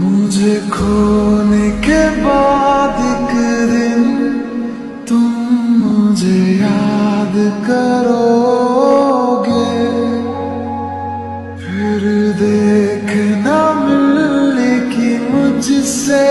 मुझे खोने के बाद एक दिन तुम मुझे याद करोगे। फिर देखना मिलने की मुझसे